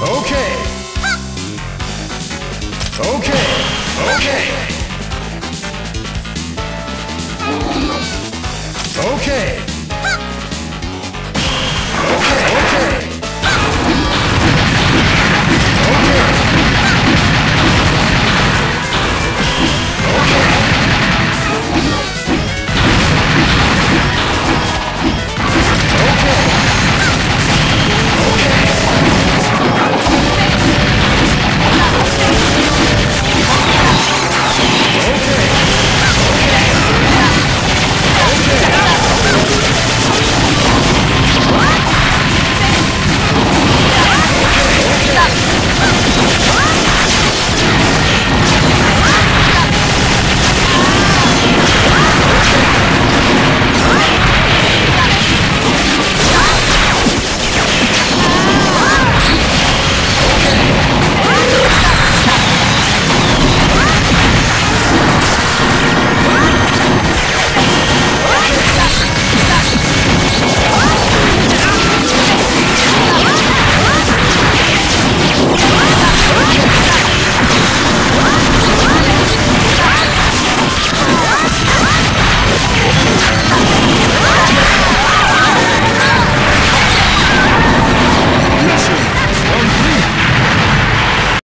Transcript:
Okay. Okay. Okay.